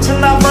陈老